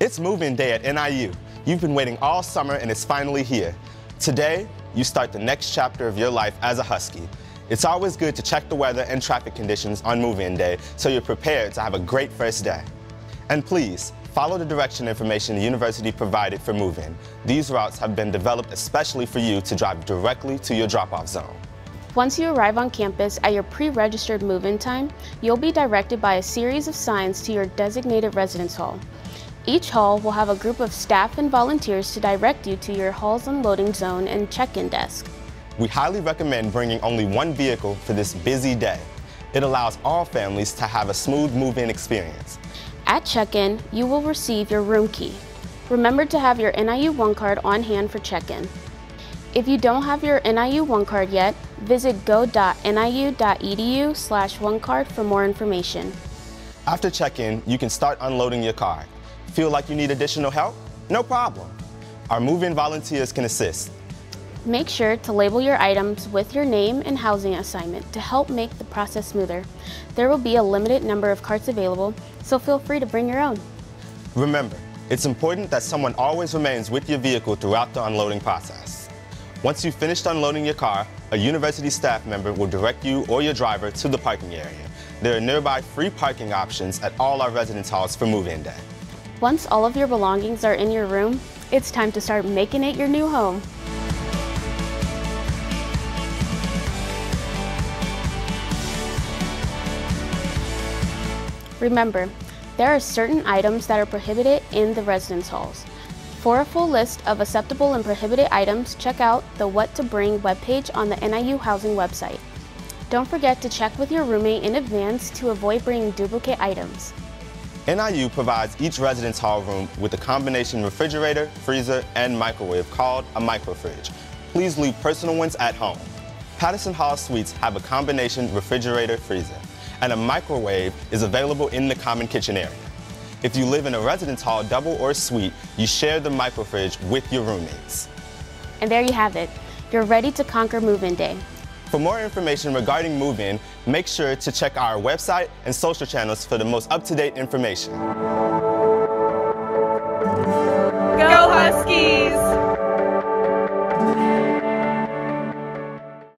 It's move-in day at NIU. You've been waiting all summer and it's finally here. Today, you start the next chapter of your life as a Husky. It's always good to check the weather and traffic conditions on move-in day so you're prepared to have a great first day. And please, follow the direction information the university provided for move-in. These routes have been developed especially for you to drive directly to your drop-off zone. Once you arrive on campus at your pre-registered move-in time, you'll be directed by a series of signs to your designated residence hall. Each hall will have a group of staff and volunteers to direct you to your hall's unloading zone and check-in desk. We highly recommend bringing only one vehicle for this busy day. It allows all families to have a smooth move-in experience. At check-in, you will receive your room key. Remember to have your NIU OneCard on hand for check-in. If you don't have your NIU OneCard yet, visit go.niu.edu slash onecard for more information. After check-in, you can start unloading your car. Feel like you need additional help? No problem. Our move-in volunteers can assist. Make sure to label your items with your name and housing assignment to help make the process smoother. There will be a limited number of carts available, so feel free to bring your own. Remember, it's important that someone always remains with your vehicle throughout the unloading process. Once you've finished unloading your car, a university staff member will direct you or your driver to the parking area. There are nearby free parking options at all our residence halls for move-in day. Once all of your belongings are in your room, it's time to start making it your new home. Remember, there are certain items that are prohibited in the residence halls. For a full list of acceptable and prohibited items, check out the What to Bring webpage on the NIU Housing website. Don't forget to check with your roommate in advance to avoid bringing duplicate items. NIU provides each residence hall room with a combination refrigerator, freezer, and microwave called a microfridge. Please leave personal ones at home. Patterson Hall Suites have a combination refrigerator freezer, and a microwave is available in the common kitchen area. If you live in a residence hall, double or suite, you share the microfridge with your roommates. And there you have it. You're ready to conquer move-in day. For more information regarding move-in, make sure to check our website and social channels for the most up-to-date information.